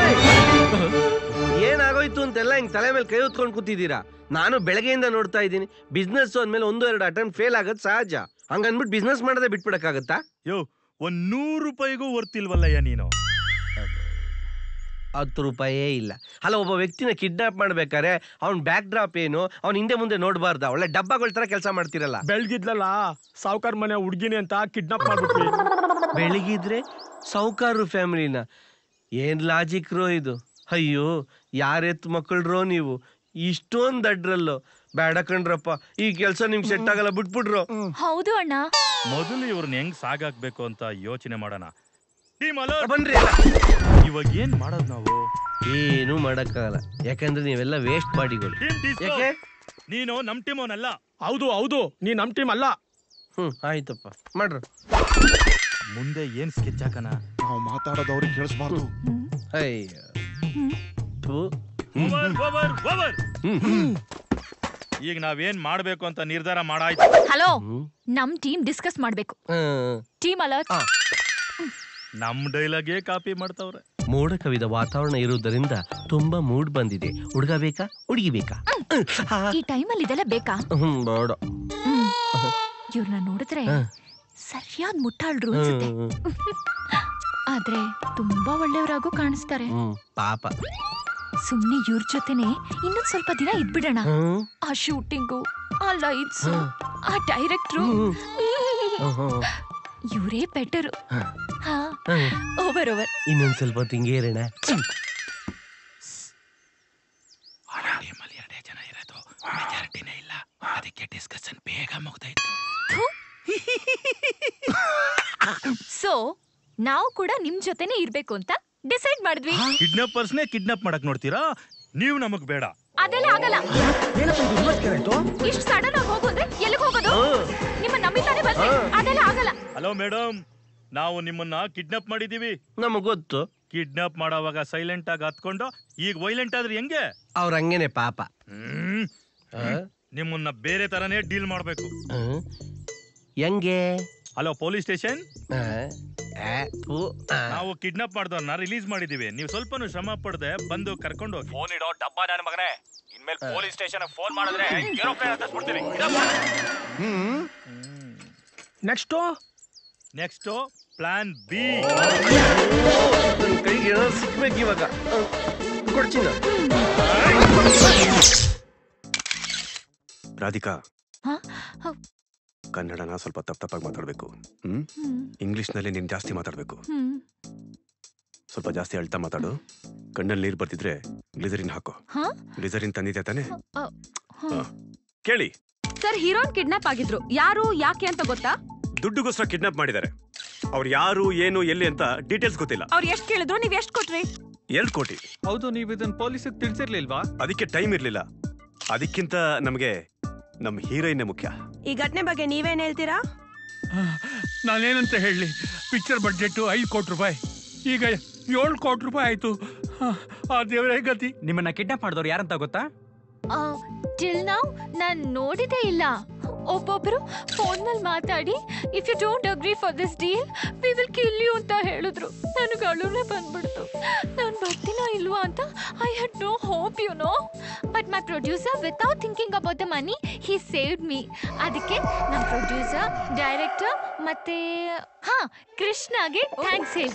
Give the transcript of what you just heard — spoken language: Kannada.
ಏಯ್! ಏನಾಗೋಯ್ತು ಅಂತೆಲ್ಲ ಹಿಂಗ್ ತಲೆ ಮೇಲೆ ಕೈ ಹೊತ್ಕೊಂಡು ಕೂತಿದ್ದೀರಾ? ನಾನು ಬೆಳಗ್ಗೆಯಿಂದ ನೋಡ್ತಾ ಇದ್ದೀನಿ. ಬಿಸ್ನೆಸ್ ಅಂದ್ಮೇಲೆ ಒಂದು, ಎರಡು ಅಟೆಂಪ್ಟ್ ಫೇಲ್ ಆಗೋದು ಸಹಜ. ಹಂಗನ್ಬಿಟ್ಟು ಬಿಸ್ನೆಸ್ ಮಾಡದೆ ಬಿಟ್ಬಿಡಕ್ಕಾಗತ್ತಾ? ಯೋ, ಒಂದ್ ನೂರು ರೂಪಾಯಿಗೂ ವರ್ತಿಲ್ವಲ್ಲಯ್ಯ ನೀನು. ಹತ್ತು ರೂಪಾಯೇ ಇಲ್ಲ. ಅಲ್ಲ ಒಬ್ಬ ವ್ಯಕ್ತಿನ ಕಿಡ್ನಾಪ್ ಮಾಡ್ಬೇಕಾದ್ರೆ ಅವ್ನ ಬ್ಯಾಕ್ ಡ್ರಾಪ್ ಏನು? ಅವ್ನ ಹಿಂದೆ ಮುಂದೆ ನೋಡಬಾರ್ದ? ಒಳ್ಳೆ ಡಬ್ಬಗಳ ತರ ಕೆಲಸ ಮಾಡ್ತಿರಲ್ಲ. ಬೆಳಗಿದ್ಲಲ್ಲ ಸಾವ್ಕಾರ್ ಮನೆ ಹುಡ್ಗಿನಿ ಅಂತ ಕಿಡ್ನಾಪ್ ಮಾಡ್ಬಿಟ್ವಿ. ಬೆಳಿಗಿದ್ರೆ ಸಾವುಕಾರರು ಫ್ಯಾಮಿಲಿನ ಏನ್ ಲಾಜಿಕ್ ರೋ ಇದು? ಅಯ್ಯೋ ಯಾರೆತ್ ಮಕ್ಕಳ್ರೋ ನೀವು? ಇಷ್ಟೊಂದ್ ದಡ್ರಲ್ಲೋ. ಬೇಡ ಕಣ್ರಪ್ಪ ಈ ಕೆಲ್ಸ ನಿಮ್ ಸೆಟ್ ಆಗಲ್ಲ ಬಿಟ್ಬಿಡ್ರೋ ಹೌದು ಅಣ್ಣ. ಮೊದಲು ಇವ್ರನ್ನ ಹೆಂಗ್ ಸಾಗಾಕ್ಬೇಕು ಅಂತ ಯೋಚನೆ ಮಾಡೋಣ. ಬನ್ರಿ. ಇವಾಗ ಏನ್ ಮಾಡೋದ್ ನಾವು? ಏನು ಮಾಡಕ್ಕಾಗಲ್ಲ. ಯಾಕಂದ್ರೆ ನೀವೆಲ್ಲ ವೇಸ್ಟ್ ಬಾಡಿಗಳು ಯಾಕೆ? ನೀನು ನಮ್ ಟೀಮ್ ಅವನಲ್ಲ. ಹೌದು ಹೌದು. ನೀ ನಮ್ ಟೀಮ್ ಅಲ್ಲ. ಹ್ಮ್ ಆಯ್ತಪ್ಪ. ಮಾಡ್ರ. ಮುಂದೆ ಏನ್ ಸ್ಕೆಚ್ ಹಾಕನ ನಾವು ಮಾತಾಡೋದು ಅವ್ರಿಗೆ ಕೇಳಿಸ್ಬಾರ್ದು. ಈಗ ನಾವೇನ್ ಮಾಡ್ಬೇಕು ಅಂತ ನಿರ್ಧಾರ ಮಾಡಾಯ್ತು. ಹಲೋ. ನಮ್ ಟೀಮ್ ಡಿಸ್ಕಸ್ ಮಾಡ್ಬೇಕು. ಟೀಮ್ ಅಲರ್ಟ್ ನಮ್ ಡೈಲಾಗೇ ಕಾಪಿ ಮಾಡ್ತಾವ್ರೆ. ಮೋಡ ಕವಿದ ವಾತಾವರಣ ಇರುವುದರಿಂದ ತುಂಬಾ ಮೂಡ್ ಬಂದಿದೆ. ಹುಡುಗ ಬೇಕಾ? ಹುಡುಗಿ ಬೇಕಾ? ಈ ಟೈಮಲ್ಲಿ ಇದೆಲ್ಲ ಬೇಕಾ? ಹ್ಮ್, ಬೇಡ. ಇವ್ರನ್ನ ನೋಡಿದ್ರೆ. ಸರಿಯಾದ ಮುಟ್ಟಾಳ್ರು ಅನ್ಸುತ್ತೆ. ಹ್ಮ್, ಆದ್ರೆ ತುಂಬಾ ಒಳ್ಳೆಯವರಾಗೂ ಕಾಣಿಸ್ತಾರೆ. ಹ್ಮ್, ಪಾಪ. ಸುಮ್ನೆ ಇವ್ರ ಜೊತೆನೆ ಇನ್ನೊಂದ್ ಸ್ವಲ್ಪ ದಿನ ಇದ್ಬಿಡೋಣ. ಹ್ಮ್, ಆ ಶೂಟಿಂಗು ಆ ಲೈಟ್ಸ್ ಹ್ಮ್. ಆ ಡೈರೆಕ್ಟ್ರು ಹ್ಮ್, ಹ್ಮ್, ಇವರೇ ಬೆಟರು ಹ. ಓವರ್ ಓವರ್ ಇನ್ನೊಂದ್ ಸ್ವಲ್ಪ ತಿಂಗೇರಣ. ಇರೋಣ ಜನ ಇರೋದು. ಮೆಜಾರಿಟಿನೇ ಇಲ್ಲ. ಅದಕ್ಕೆ ಡಿಸ್ಕಷನ್ ಬೇಗ ಮುಗ್ದಾಯ್ತು. ಸೊ ನಾವು ಕೂಡ ನಿಮ್ ಜೊತೆನೆ ಇರ್ಬೇಕು ಅಂತ ಡಿಸೈಡ್ ಮಾಡಿದ್ವಿ. ಕಿಡ್ನಾಪರ್ಸ್ನೇ ಕಿಡ್ನಾಪ್ ಮಾಡಕ್ ನೋಡ್ತೀರಾ? ನೀವು ನಮಗ್ ಬೇಡ. ಅದೆಲ್ಲ ಆಗಲ್ಲ. ಇಷ್ಟು ಸಡನ್ ಆಗಿ ಹೋಗು ಅಂದ್ರೆ ಎಲ್ಲಿಗೆ ಹೋಗೋದು? ನಿಮ್ಮ ನಂಬಿತಾನೆ ಬಂದ್ರೆ ಅದೆಲ್ಲ ಆಗಲ್ಲ. ಹಲೋ ಮೇಡಮ್ ನಾವು ನಿಮ್ಮನ್ನ ಕಿಡ್ನಾಪ್ ಮಾಡಿದೀವಿ ನಮಗ್ ಗೊತ್ತು. ಕಿಡ್ನಾಪ್ ಮಾಡೋವಾಗ ಸೈಲೆಂಟ್ ಆಗಿ ಹತ್ಕೊಂಡು ಈಗ ವೈಲೆಂಟ್ ಆದ್ರೆ ಹೆಂಗೆ? ಅವ್ರ ಹಂಗೇನೆ ಪಾಪ. ಹ್ಮ್. ನಿಮ್ಮನ್ನ ಬೇರೆ ತರನೇ ಡೀಲ್ ಮಾಡ್ಬೇಕು. ಆ? ಹೆಂಗೆ? ಹಲೋ ಪೊಲೀಸ್ ಸ್ಟೇಷನ್ ಆ? ಆ, ಥು, ಆ. ನಾವು ಕಿಡ್ನಾಪ್ ಮಾಡ್ದವ್ರನ್ನ ರಿಲೀಸ್ ಮಾಡಿದೀವಿ ನೀವು ಸ್ವಲ್ಪನೂ ಶ್ರಮ ಪಡದೆ ಬಂದು ಕರ್ಕೊಂಡು ಹೋಗಿ. ಫೋನ್ ಇಡೋ ಡಬ್ಬ ನನ್ನ ಮಗನೇ. ಇನ್ಮೇಲೆ ಪೊಲೀಸ್ ಸ್ಟೇಷನ್ ಫೋನ್ ಮಾಡಿದ್ರೆ aeroplane ಹತ್ತಿಸ್ಬಿಡ್ತೀನಿ. Next next plan B. ಕೈಗೆ ಸಿಕ್ಬೇಕು ಇವಾಗ ರಾಧಿಕಾ. ಕನ್ನಡನ ಸ್ವಲ್ಪ ತಪ್ಪ ತಪ್ಪಾಗಿ ಮಾತಾಡಬೇಕು. ಹ್ಮ್? ಇಂಗ್ಲಿಷ್ನಲ್ಲಿ ನೀನು ಜಾಸ್ತಿ ಮಾತಾಡಬೇಕು. ಸ್ವಲ್ಪ ಜಾಸ್ತಿ ಅಳ್ತಾ ಮಾತಾಡು. ಕಣ್ಣಲ್ಲಿ ನೀರು ಬರ್ತಿದ್ರೆ ಗ್ಲಿಸರಿನ್ ಹಾಕೋ? ಗ್ಲಿಸರಿನ್ ತಂದಿದ್ದೆ ತಾನೆ? ಕೇಳಿ. ಸರ್ ಹೀರೋನ್ ಕಿಡ್ನಾಪ್ ಆಗಿದ್ರು. ಯಾರು ಯಾಕೆ ಅಂತ ಗೊತ್ತಾ? ದುಡ್ಡುಗೋಸ್ಕರ ಕಿಡ್ನಾಪ್ ಮಾಡಿದ್ದಾರೆ. ಅವ್ರು ಯಾರು ಏನು ಎಲ್ಲಿ ಅಂತ ಡೀಟೇಲ್ಸ್ ಗೊತ್ತಿಲ್ಲ. ಅವ್ರು ಎಷ್ಟು ಕೇಳಿದ್ರು ನೀವ್ ಎಷ್ಟು ಕೊಟ್ರಿ? ಎರಡು ಕೋಟಿ ಹೌದು ನೀವು ಇದನ್ನ ಪೊಲೀಸಿಗೆ ತಿಳಿಸಿರ್ಲಿಲ್ವಾ? ಅದಕ್ಕೆ ಟೈಮ್ ಇರ್ಲಿಲ್ಲ. ಅದಕ್ಕಿಂತ ನಮಗೆ ನಮ್ಮ ಹೀರೋಯಿನ್ ಮುಖ್ಯ. ಈ ಘಟನೆ ಬಗ್ಗೆ ನೀವೇನ್ ಹೇಳ್ತೀರಾ? ನಾನೇನಂತ ಹೇಳಿ ಪಿಕ್ಚರ್ ಬಡ್ಜೆಟ್ ಐದು ಕೋಟಿ ರೂಪಾಯಿ. ಈಗ ಏಳು ಕೋಟಿ ರೂಪಾಯಿ ಆಯ್ತು. ಆ ದೇವರೇ ಗತಿ. ನಿಮ್ಮನ್ನ ಕಿಡ್ನಾಪ್ ಮಾಡಿದವ್ರು ಯಾರಂತ ಗೊತ್ತಾ? ಟಿಲ್ ನಾವ್ ನಾನು ನೋಡಿದೇ ಇಲ್ಲ. ಒಬ್ಬೊಬ್ರು ಫೋನ್ನಲ್ಲಿ ಮಾತಾಡಿ if you don't agree for this deal we will kill you ಅಂತ ಹೇಳಿದ್ರು ನನಗೆ ಅಳುನೆ ಬಂದ್ಬಿಡ್ತು ನಾನು ಬರ್ತೀನ ಇಲ್ವಾ ಅಂತ I had no hope you know but my producer without thinking about the money he saved me ಅದಕ್ಕೆ ನಮ್ಮ ಪ್ರೊಡ್ಯೂಸರ್ ಡೈರೆಕ್ಟರ್ ಮತ್ತೆ ಹಾ ಕೃಷ್ಣಗೆ ಥ್ಯಾಂಕ್ಸ್ ಹೇಳಿ